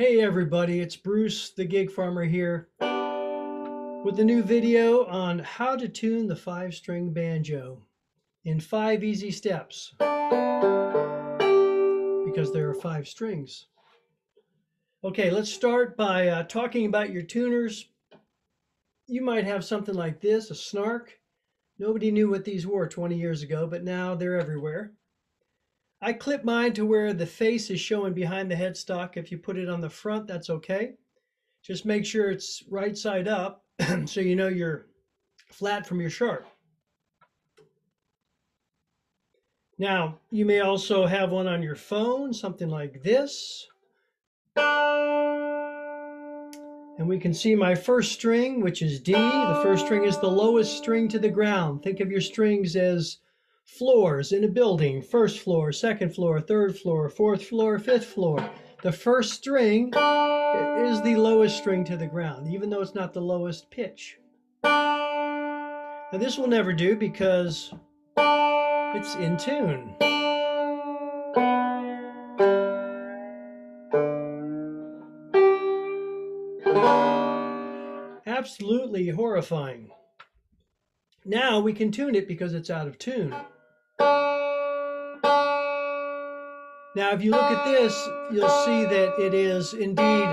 Hey everybody, it's Bruce, the Gig Farmer here, with a new video on how to tune the five string banjo in five easy steps. Because there are five strings. Okay, let's start by uh, talking about your tuners. You might have something like this, a snark. Nobody knew what these were 20 years ago, but now they're everywhere. I clip mine to where the face is showing behind the headstock. If you put it on the front, that's okay. Just make sure it's right side up so you know you're flat from your sharp. Now, you may also have one on your phone, something like this. And we can see my first string, which is D. The first string is the lowest string to the ground. Think of your strings as floors in a building first floor, second floor, third floor, fourth floor, fifth floor. The first string is the lowest string to the ground, even though it's not the lowest pitch. Now, this will never do because it's in tune. Absolutely horrifying. Now we can tune it because it's out of tune. Now, if you look at this, you'll see that it is indeed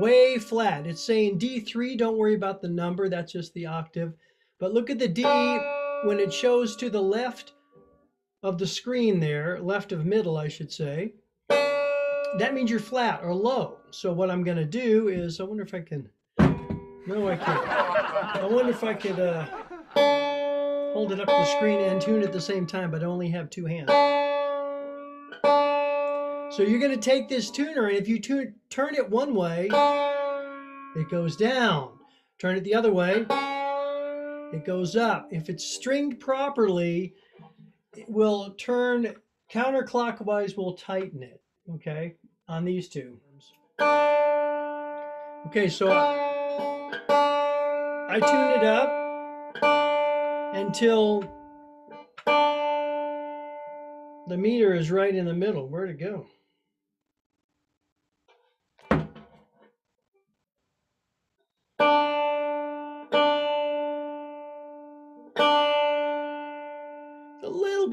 way flat. It's saying D3, don't worry about the number, that's just the octave. But look at the D when it shows to the left of the screen there, left of middle, I should say. That means you're flat or low. So what I'm going to do is, I wonder if I can, no, I can't. I wonder if I could uh, hold it up to the screen and tune at the same time, but I only have two hands. So you're going to take this tuner, and if you tune, turn it one way, it goes down. Turn it the other way, it goes up. If it's stringed properly, it will turn counterclockwise, will tighten it, okay, on these two. Okay, so I, I tune it up until the meter is right in the middle. Where'd it go?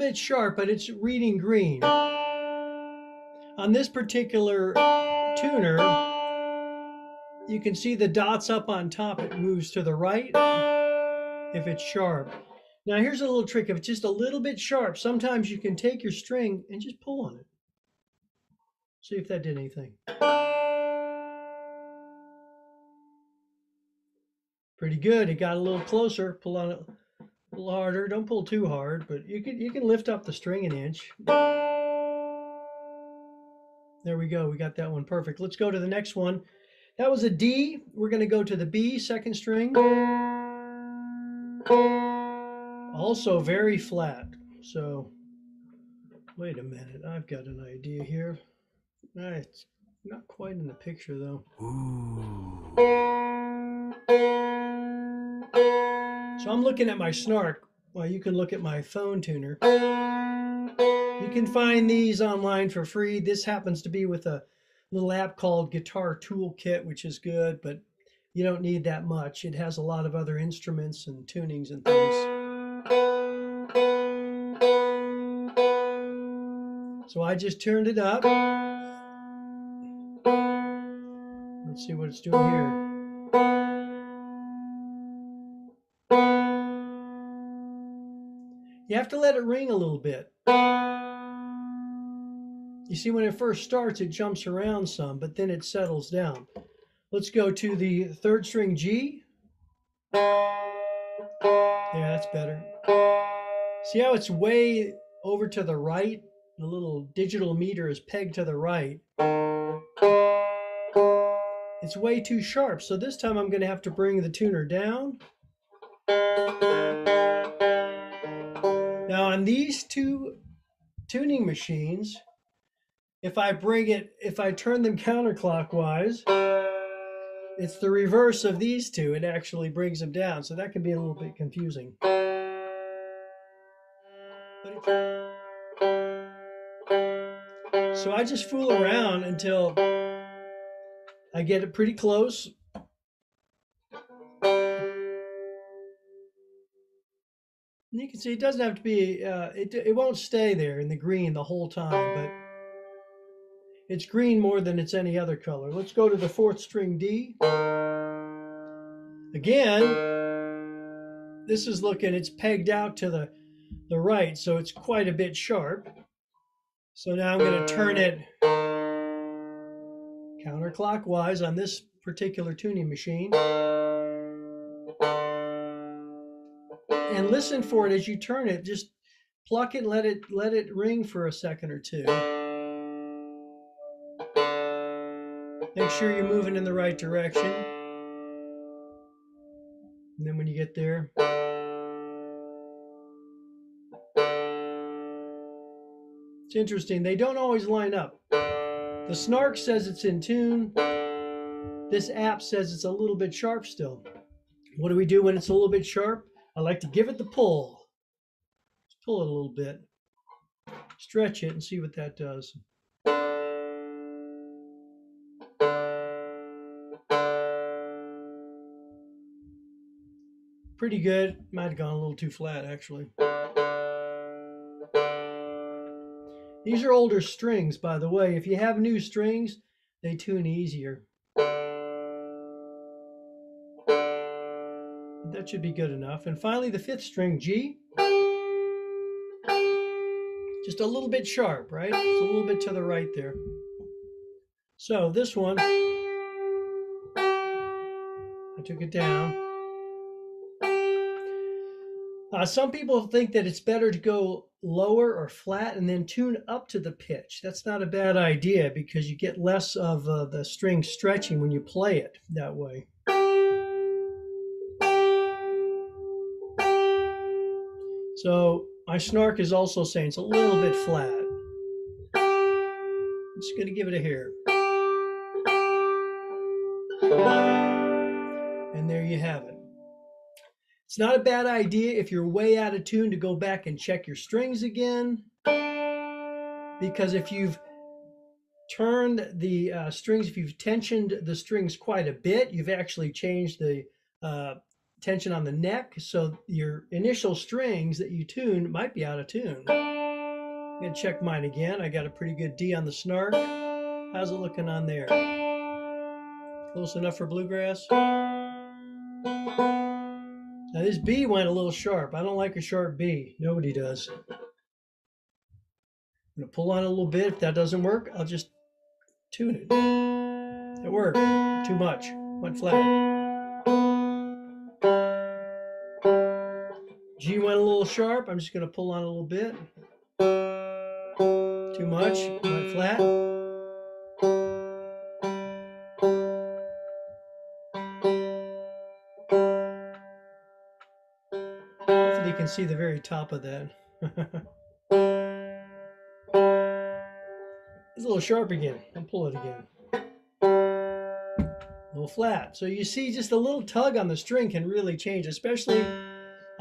Bit sharp, but it's reading green. On this particular tuner, you can see the dots up on top. It moves to the right if it's sharp. Now here's a little trick. If it's just a little bit sharp, sometimes you can take your string and just pull on it. See if that did anything. Pretty good. It got a little closer. Pull on it little harder. Don't pull too hard, but you can you can lift up the string an inch. There we go. We got that one perfect. Let's go to the next one. That was a D. We're going to go to the B, second string. Also very flat. So, wait a minute. I've got an idea here. It's not quite in the picture though. So I'm looking at my snark. Well, you can look at my phone tuner. You can find these online for free. This happens to be with a little app called Guitar Toolkit, which is good, but you don't need that much. It has a lot of other instruments and tunings and things. So I just turned it up. Let's see what it's doing here. You have to let it ring a little bit. You see, when it first starts, it jumps around some, but then it settles down. Let's go to the third string G. Yeah, that's better. See how it's way over to the right? The little digital meter is pegged to the right. It's way too sharp, so this time I'm going to have to bring the tuner down. Now on these two tuning machines, if I bring it, if I turn them counterclockwise, it's the reverse of these two. It actually brings them down. So that can be a little bit confusing. So I just fool around until I get it pretty close. You can see it doesn't have to be, uh, it, it won't stay there in the green the whole time, but it's green more than it's any other color. Let's go to the fourth string D. Again, this is looking, it's pegged out to the, the right, so it's quite a bit sharp. So now I'm going to turn it counterclockwise on this particular tuning machine. And listen for it as you turn it. Just pluck it and let it let it ring for a second or two. Make sure you're moving in the right direction. And then when you get there, it's interesting. They don't always line up. The snark says it's in tune. This app says it's a little bit sharp still. What do we do when it's a little bit sharp? I like to give it the pull. Let's pull it a little bit. Stretch it and see what that does. Pretty good. Might have gone a little too flat, actually. These are older strings, by the way. If you have new strings, they tune easier. That should be good enough. And finally, the fifth string, G. Just a little bit sharp, right? It's a little bit to the right there. So this one, I took it down. Uh, some people think that it's better to go lower or flat and then tune up to the pitch. That's not a bad idea because you get less of uh, the string stretching when you play it that way. So my snark is also saying it's a little bit flat. I'm just going to give it a hair. And there you have it. It's not a bad idea if you're way out of tune to go back and check your strings again. Because if you've turned the uh, strings, if you've tensioned the strings quite a bit, you've actually changed the uh, tension on the neck. So your initial strings that you tuned might be out of tune. I'm to check mine again. I got a pretty good D on the snark. How's it looking on there? Close enough for bluegrass? Now this B went a little sharp. I don't like a sharp B. Nobody does. I'm to pull on a little bit. If that doesn't work, I'll just tune it. It worked. Too much. Went flat. G went a little sharp. I'm just going to pull on a little bit. Too much. Went flat. Hopefully you can see the very top of that. it's a little sharp again. I'll pull it again. A little flat. So you see just a little tug on the string can really change, especially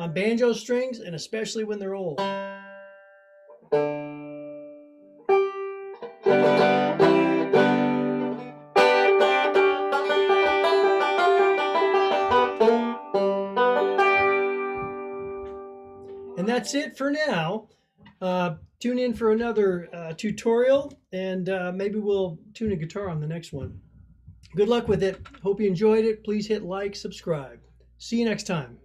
on banjo strings and especially when they're old. And that's it for now. Uh, tune in for another uh, tutorial and uh, maybe we'll tune a guitar on the next one. Good luck with it. Hope you enjoyed it. Please hit like, subscribe. See you next time.